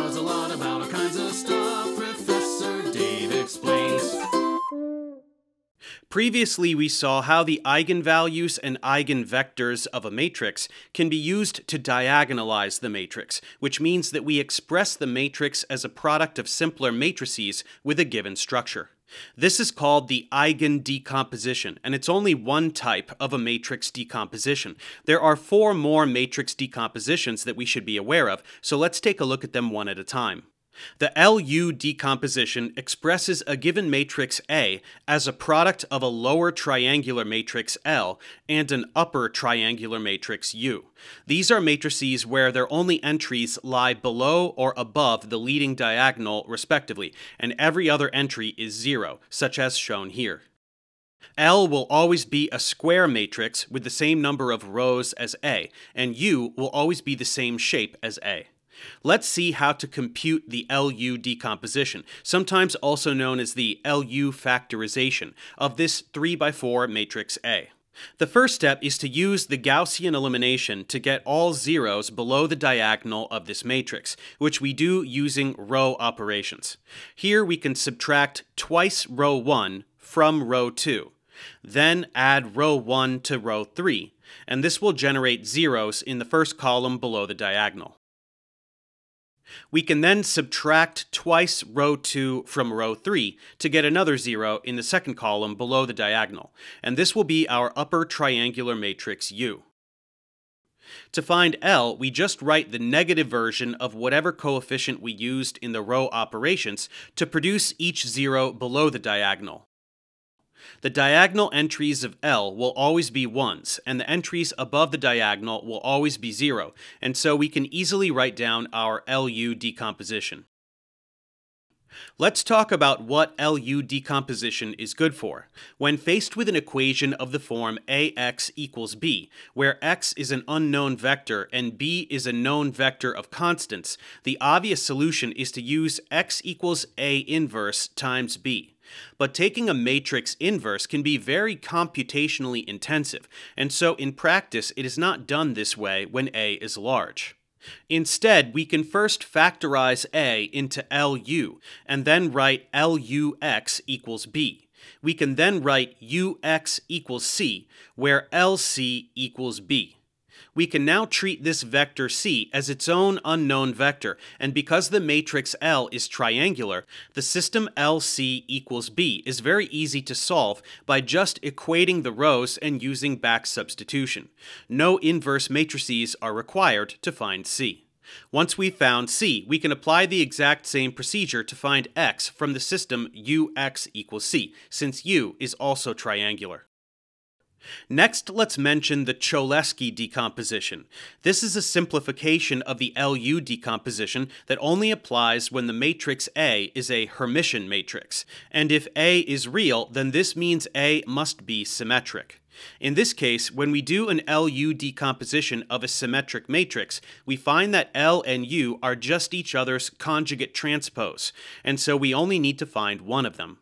knows a lot about all kinds of stuff. Previously, we saw how the eigenvalues and eigenvectors of a matrix can be used to diagonalize the matrix, which means that we express the matrix as a product of simpler matrices with a given structure. This is called the eigen decomposition, and it's only one type of a matrix decomposition. There are four more matrix decompositions that we should be aware of, so let's take a look at them one at a time. The LU decomposition expresses a given matrix A as a product of a lower triangular matrix L and an upper triangular matrix U. These are matrices where their only entries lie below or above the leading diagonal, respectively, and every other entry is zero, such as shown here. L will always be a square matrix with the same number of rows as A, and U will always be the same shape as A. Let's see how to compute the LU decomposition, sometimes also known as the LU factorization, of this 3x4 matrix A. The first step is to use the Gaussian elimination to get all zeros below the diagonal of this matrix, which we do using row operations. Here we can subtract twice row 1 from row 2, then add row 1 to row 3, and this will generate zeros in the first column below the diagonal. We can then subtract twice row 2 from row 3 to get another 0 in the second column below the diagonal, and this will be our upper triangular matrix U. To find L, we just write the negative version of whatever coefficient we used in the row operations to produce each zero below the diagonal. The diagonal entries of L will always be 1s, and the entries above the diagonal will always be 0, and so we can easily write down our LU decomposition. Let's talk about what LU decomposition is good for. When faced with an equation of the form ax equals b, where x is an unknown vector and b is a known vector of constants, the obvious solution is to use x equals a inverse times b. But taking a matrix inverse can be very computationally intensive, and so in practice it is not done this way when A is large. Instead, we can first factorize A into LU, and then write LUX equals B. We can then write UX equals C, where LC equals B we can now treat this vector c as its own unknown vector, and because the matrix L is triangular, the system LC equals B is very easy to solve by just equating the rows and using back substitution. No inverse matrices are required to find C. Once we've found C, we can apply the exact same procedure to find x from the system ux equals c, since u is also triangular. Next, let's mention the Cholesky decomposition. This is a simplification of the LU decomposition that only applies when the matrix A is a Hermitian matrix. And if A is real, then this means A must be symmetric. In this case, when we do an LU decomposition of a symmetric matrix, we find that L and U are just each other's conjugate transpose, and so we only need to find one of them.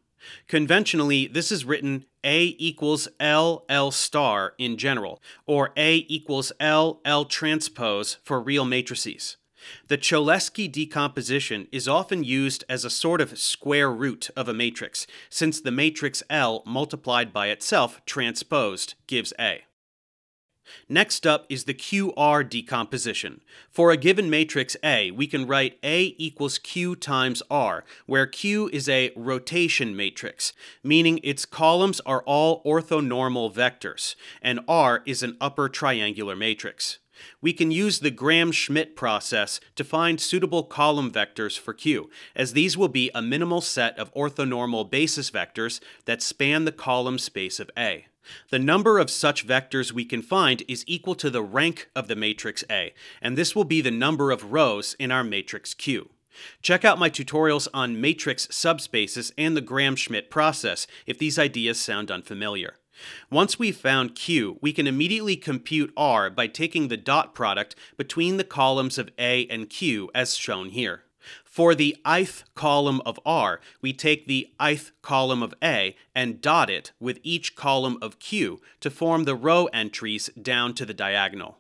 Conventionally, this is written A equals L L star in general, or A equals L L transpose for real matrices. The Cholesky decomposition is often used as a sort of square root of a matrix, since the matrix L multiplied by itself transposed gives A. Next up is the QR decomposition. For a given matrix A, we can write A equals Q times R, where Q is a rotation matrix, meaning its columns are all orthonormal vectors, and R is an upper triangular matrix. We can use the Gram-Schmidt process to find suitable column vectors for Q, as these will be a minimal set of orthonormal basis vectors that span the column space of A. The number of such vectors we can find is equal to the rank of the matrix A, and this will be the number of rows in our matrix Q. Check out my tutorials on matrix subspaces and the Gram-Schmidt process if these ideas sound unfamiliar. Once we've found Q, we can immediately compute R by taking the dot product between the columns of A and Q as shown here. For the ith column of R, we take the ith column of A and dot it with each column of Q to form the row entries down to the diagonal.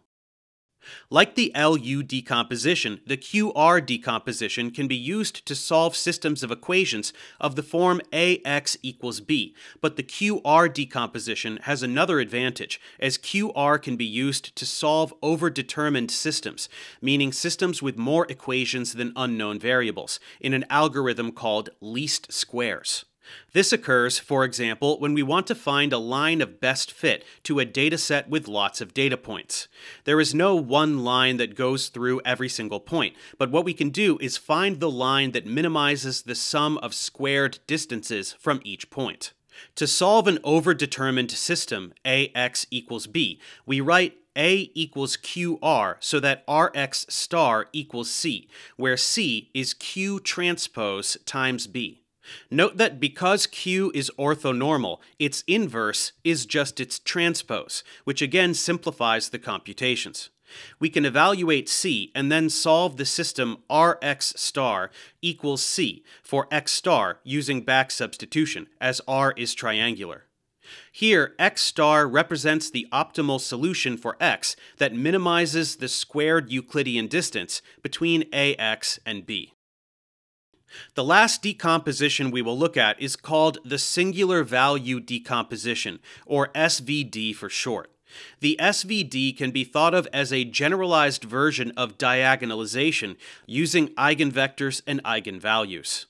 Like the LU decomposition, the QR decomposition can be used to solve systems of equations of the form AX equals B, but the QR decomposition has another advantage, as QR can be used to solve overdetermined systems, meaning systems with more equations than unknown variables, in an algorithm called least squares. This occurs, for example, when we want to find a line of best fit to a dataset with lots of data points. There is no one line that goes through every single point, but what we can do is find the line that minimizes the sum of squared distances from each point. To solve an overdetermined system, ax equals b, we write a equals QR so that Rx star equals C, where C is Q transpose times B. Note that because Q is orthonormal, its inverse is just its transpose, which again simplifies the computations. We can evaluate C and then solve the system Rx star equals C for x star using back substitution, as R is triangular. Here, x star represents the optimal solution for x that minimizes the squared Euclidean distance between ax and b. The last decomposition we will look at is called the singular value decomposition, or SVD for short. The SVD can be thought of as a generalized version of diagonalization using eigenvectors and eigenvalues.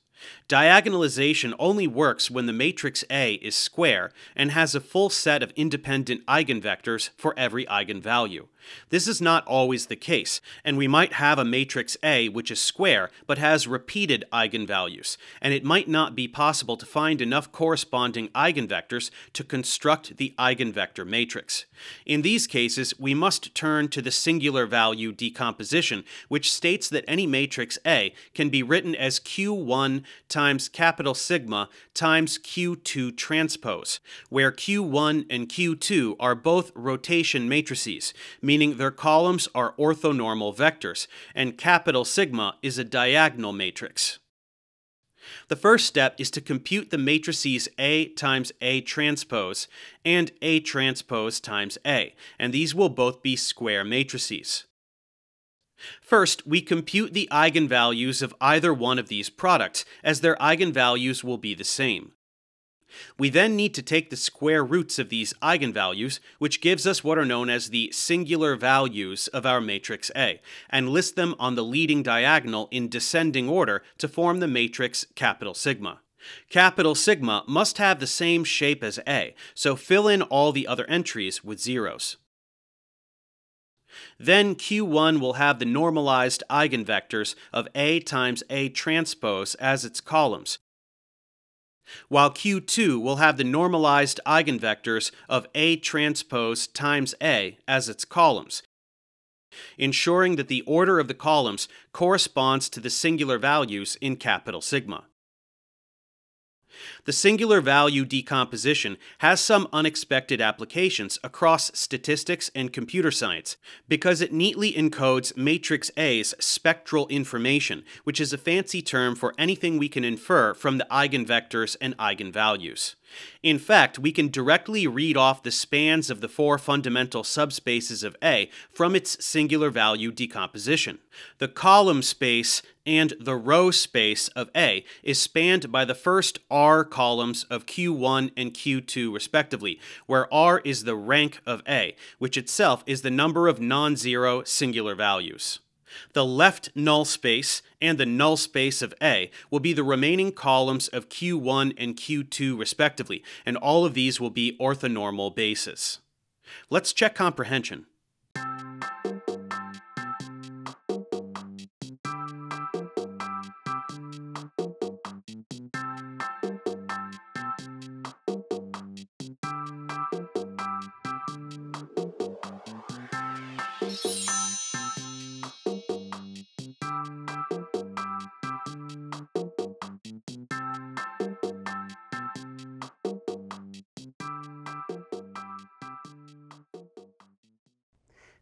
Diagonalization only works when the matrix A is square and has a full set of independent eigenvectors for every eigenvalue. This is not always the case, and we might have a matrix A which is square but has repeated eigenvalues, and it might not be possible to find enough corresponding eigenvectors to construct the eigenvector matrix. In these cases, we must turn to the singular value decomposition, which states that any matrix A can be written as Q1 times capital sigma times Q2 transpose, where Q1 and Q2 are both rotation matrices, meaning their columns are orthonormal vectors, and capital sigma is a diagonal matrix. The first step is to compute the matrices A times A transpose and A transpose times A, and these will both be square matrices. First, we compute the eigenvalues of either one of these products, as their eigenvalues will be the same. We then need to take the square roots of these eigenvalues, which gives us what are known as the singular values of our matrix A, and list them on the leading diagonal in descending order to form the matrix capital sigma. Capital sigma must have the same shape as A, so fill in all the other entries with zeros. Then Q1 will have the normalized eigenvectors of A times A transpose as its columns, while Q2 will have the normalized eigenvectors of A transpose times A as its columns, ensuring that the order of the columns corresponds to the singular values in capital sigma. The singular value decomposition has some unexpected applications across statistics and computer science because it neatly encodes matrix A's spectral information, which is a fancy term for anything we can infer from the eigenvectors and eigenvalues. In fact, we can directly read off the spans of the four fundamental subspaces of A from its singular value decomposition. The column space and the row space of A is spanned by the first R columns of Q1 and Q2 respectively, where R is the rank of A, which itself is the number of non-zero singular values. The left null space and the null space of A will be the remaining columns of Q1 and Q2 respectively, and all of these will be orthonormal bases. Let's check comprehension.